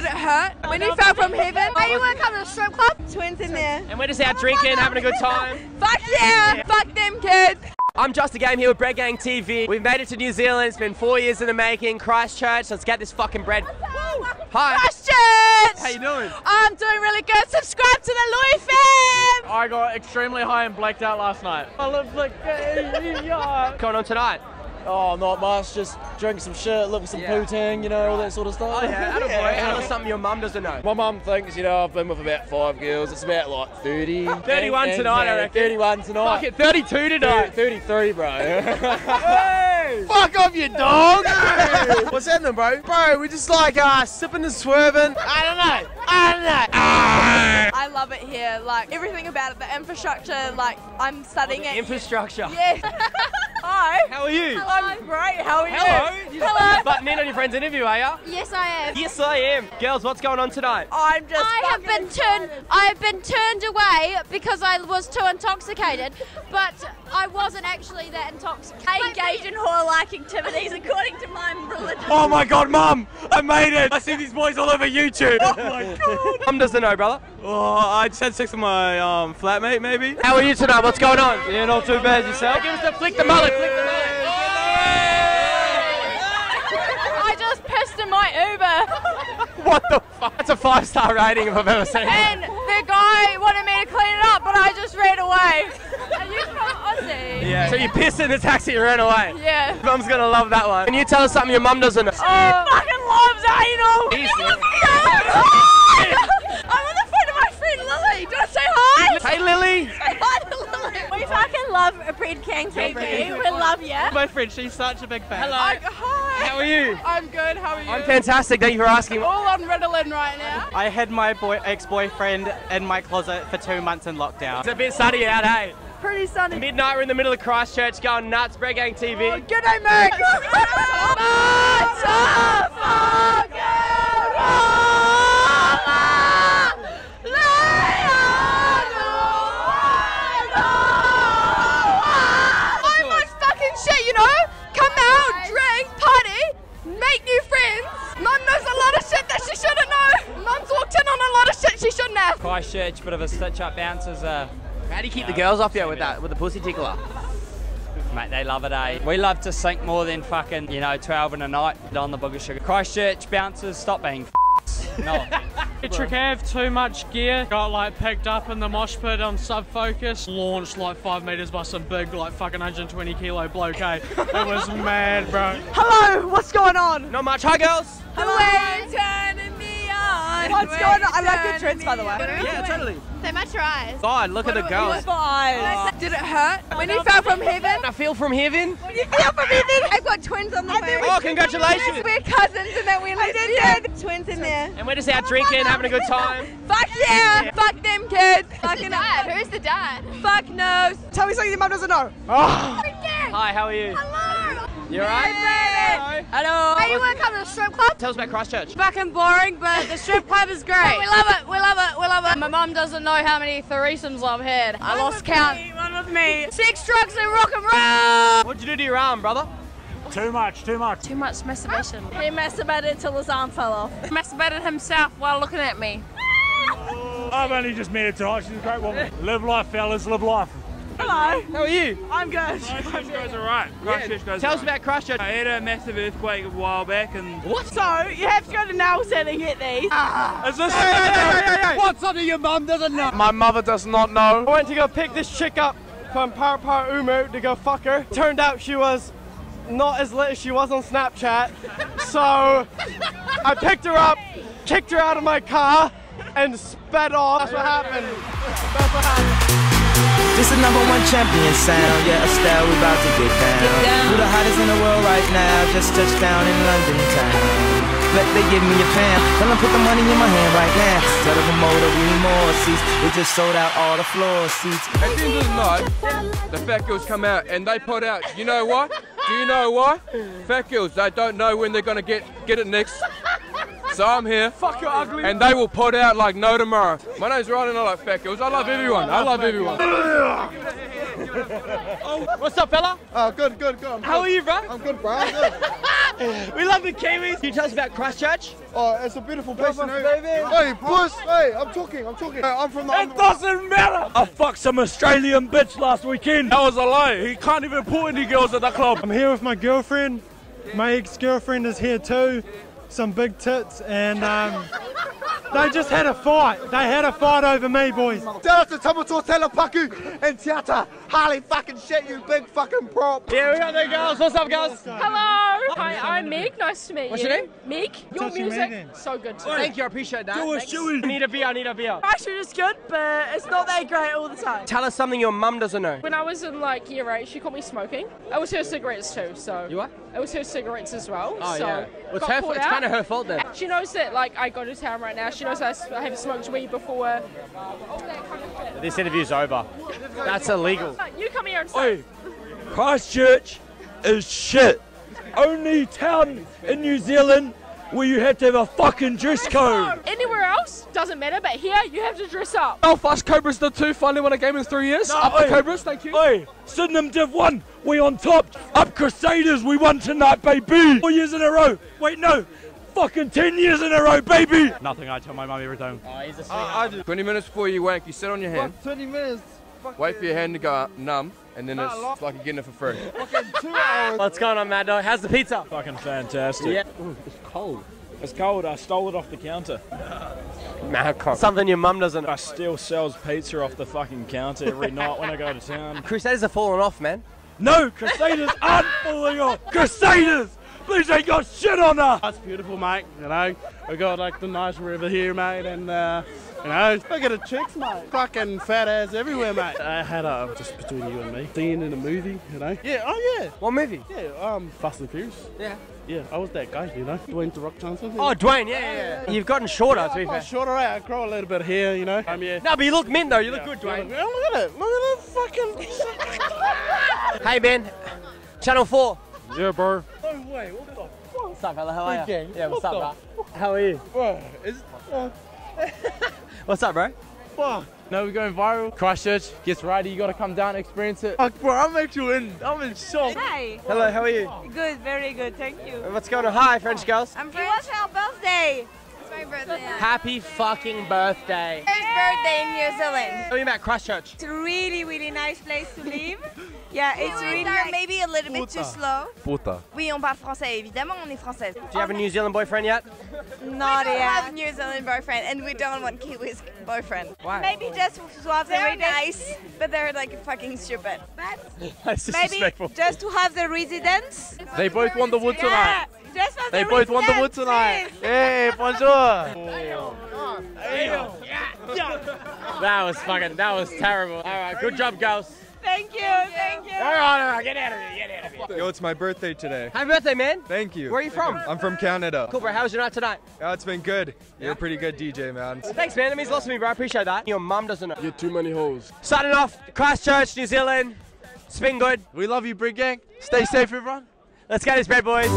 Did it hurt when you fell from heaven? Hey, you want to come to the strip club? Twins in there. And we're just out drinking, having a good time. Fuck yeah! Fuck them kids! I'm Just a Game here with Bread Gang TV. We've made it to New Zealand. It's been four years in the making. Christchurch. Let's get this fucking bread. Hi. Christchurch! How you doing? I'm doing really good. Subscribe to the Louis fam! I got extremely high and blacked out last night. I look like What's going on tonight? Oh, not much. Just drink some shit, look for some Yeah. poutine, you know, all that sort of stuff. Oh yeah, attaboy. Tell us something your mum doesn't know. My mum thinks, you know, I've been with about five girls. It's about like 30. 31 And- and, tonight, I reckon. 31 tonight. Fuck it, 32 tonight. 33, bro. Hey! Fuck off, you dog! What's happening, bro? Bro, we're just like uh, sipping and swerving. I don't know. I don't know. Ah. I love it here. Like everything about it, the infrastructure. Like I'm studying it. Infrastructure. Yes. Hi. How are you? I'm great. How are you? Hello. You Hello. Butting in on your friend's interview, are ya? Yes, I am. Yes, I am. Girls, what's going on tonight? I'm just. I have fucking been turned. I have been turned away because I was too intoxicated, but I wasn't actually that intoxicated. I engage in whore-like activities according to my religion. Oh my god, mum! I made it! I see these boys all over YouTube. Oh my god. Mum doesn't know, brother. Oh, I just had sex with my um, flatmate, maybe. How are you tonight? What's going on? Yeah, not too bad yourself. Give us the flick the mullet, flick the mullet. I just pissed in my Uber, What the fuck? That's a five star rating if I've ever seen it. and the guy wanted me to clean it up, but I just ran away. Are you from Aussie? Yeah. So you pissed in the taxi and ran away. Yeah. Mum's gonna love that one. Can you tell us something your mum doesn't know? Oh, fucking loves anal. Easy. I'm on the phone to my friend Lily. Do you want to say hi? Hey Lily. Say hi to Lily. We fucking love Bread Gang TV. We love you. My friend, she's such a big fan. Hello. Oh, hi. How are you? I'm good. How are you? I'm fantastic. Thank you for asking. all on Ritalin right now. I had my boy ex-boyfriend in my closet for two months in lockdown. It's a bit sunny out, hey. Pretty sunny. Midnight, we're in the middle of Christchurch, going nuts. Bread Gang TV. Good day, Meg. So Christchurch, bit of a stitch up bouncers, uh, How do you keep the girls off you with that, with the pussy tickler? mate, they love it, eh? We love to sink more than fucking, you know, 12 in a night on the booger sugar. Christchurch bouncers, stop being f***s. No. Trick have too much gear. Got like picked up in the mosh pit on Sub Focus. Launched like five meters by some big like fucking 120 kilo bloke. Eh? It was mad, bro. Hello, what's going on? Not much. Hi, girls. Hello. turning me on. What's going on? I like your dreads, by the way. Yeah, totally. They might try. God, look at the girls. Did it hurt when you fell from heaven? I feel from heaven. When you fell from heaven? I've got twins on the way. Oh, congratulations. We're cousins and then we I did yeah. twins in there. And we're just out drinking, having a good time. Fuck yeah! Fuck them kids! Fucking Dad, who's the dad? fuck knows. Tell me something your mum doesn't know. Oh. Hi, how are you? Hello. You alright? Hello. Hey, you want to come to the strip club? Tell us about Christchurch. Fucking boring, but the strip club is great. We love it. We love it. We love it. My mum doesn't know how many threesomes I've had. I lost count. One with me. Sex, drugs, and rock and roll. What'd you do to your arm, brother? Too much, too much. Too much masturbation. He masturbated until his arm fell off. Masturbated himself while looking at me. I've only just met her tonight. She's a great woman. Live life, fellas. Live life. Hello. How are you? I'm good. Christchurch goes alright. Christchurch goes Tell us about Christchurch. I had a massive earthquake a while back and What? So, you have to go to Nelson and get these. Ah. is this What's something your mum doesn't know? My mother does not know. I went to go pick this chick up from Paraparaumu to go fuck her. Turned out she was not as lit as she was on Snapchat. So I picked her up, kicked her out of my car, and sped off. That's what happened. That's what happened. This is number one champion sound. Oh, yeah, Estelle, we about to get down. Who the hottest in the world right now? Just touched down in London town. Bet they give me a pound. Tell them put the money in my hand right now. Tell the promoter we need more seats. We just sold out all the floor seats. At the end of the night, the fat girls come out and they put out, you know what? Do you know what? Fat girls, they don't know when they're gonna get get it next. So I'm here. Fuck you ugly. And they will put out like no tomorrow. My name's Ryan and I like fat girls. I love everyone. I love everyone. What's up, fella? Oh, good, good, good. I'm How are you, bro? I'm good, bro. I'm good. we love the Kiwis. Can you tell us about Christchurch? Oh, it's a beautiful place, you know. Hey, boss, hey, I'm talking, I'm talking. Hey, I'm from the. It doesn't matter. I fucked some Australian bitch last weekend. That was a lie. He can't even put any girls at the club. I'm here with my girlfriend. My ex-girlfriend is here too. Some big tits, and um, they just had a fight. They had a fight over me, boys. Shout out to Tamato Telepaku and Tiata. Holy fucking shit, you big fucking prop. Yeah, we got the girls. What's up, girls? Hello. Hi, I'm Meg. Nice to meet you. What's you. your name? Meg. Your Touchy music, Megan. so good. To Thank you, I appreciate that. Do it, Thanks. Chewy. I need a beer, I need a beer. Actually, it's good, but it's not that great all the time. Tell us something your mum doesn't know. When I was in like year eight, she caught me smoking. It was her cigarettes too, so. You what? It was her cigarettes as well. Oh, so yeah. Well, it's her- it's kinda her fault then. She knows that like I go to town right now. She knows I haven't smoked weed before. All that kind of shit. This interview's over. That's illegal. You come here and say. Oi, Christchurch is shit. Only town in New Zealand where you have to have a fucking dress code. Anywhere else doesn't matter, but here you have to dress up. Belfast Cobras did too. Finally won a game in three years. No, Up the oi. Cobras, thank you. Oi, Sydenham Div 1, we on top. Up Crusaders, we won tonight, baby. Four years in a row. Wait, no. Fucking 10 years in a row, baby. Nothing. I tell my mum every time. Oh, he's a I, I do. 20 minutes before you wank, you sit on your hand, 20 minutes. wait for your hand to go up, numb, and then it's, it's like you're getting it for free. Two hours. What's going on, Mad Dog? How's the pizza? Fucking fantastic. Yeah. it's cold. It's cold. I stole it off the counter. Mad cock. Something your mum doesn't know. I still sells pizza off the fucking counter every night when I go to town. Crusaders are falling off, man. No, Crusaders aren't falling off. Crusaders! Please ain't got shit on her. That's beautiful, mate. You know, we got like the nice river here, mate, and uh, you know, look at the chicks, mate. Fucking fat ass everywhere, mate. I had a just between you and me scene in a movie, you know. Yeah. Oh yeah. What movie? Yeah. Um, Fast and Furious. Yeah. Yeah, I was that guy, you know. Dwayne the Rock Johnson. Oh, Dwayne, yeah, yeah, yeah. You've gotten shorter, to be I fair. got shorter, right? I grow a little bit here, you know. Um, yeah. No, but you look mint, though. You look Yeah, good, yeah, Dwayne. Look at it. Look at that fucking. Hey, Ben. Channel 4. yeah, bro. No way. What the fuck? What's up, fella? How are you? gang. Yeah, what's What up, bro? How are you? Bro, is What's up, bro? fuck. No, we're going viral. Christchurch, gets ready. You got to come down, and experience it. Fuck, bro, I'm actually in. I'm in shock. Hi. Hello, how are you? Good, very good, thank you. What's going on? Hi, French girls. I'm French. It was our birthday. It's my birthday. Happy fucking birthday. First birthday in New Zealand. Tell me about Christchurch. It's a really, really nice place to live. Yeah, it's really nice. maybe a little bit too slow. Puta. Oui, on parle français, évidemment, on est française. Do you have a New Zealand boyfriend yet? Not we don't have a. New Zealand boyfriend, and we don't want Kiwi's boyfriend. Why? Maybe just to have the They're residence. nice, but they're like fucking stupid. That's Maybe disrespectful. just to have the residence. They both want the wood tonight. Yeah, have They both won the wood tonight. please. Hey, bonjour. That was fucking, that was terrible. All right, good job, girls. Thank you, thank you. All right, all right, get out of here, get out of here. Yo, it's my birthday today. Happy birthday, man. Thank you. Where are you from? I'm from Canada. Cool, bro. How was your night tonight? Yeah, it's been good. You're a pretty good DJ, man. Thanks, man. That means lots to me, bro. I appreciate that. Your mum doesn't know. You're too many holes. Signing off, Christchurch, New Zealand. It's been good. We love you, Bread Gang. Stay safe, everyone. Let's get this bread, boys.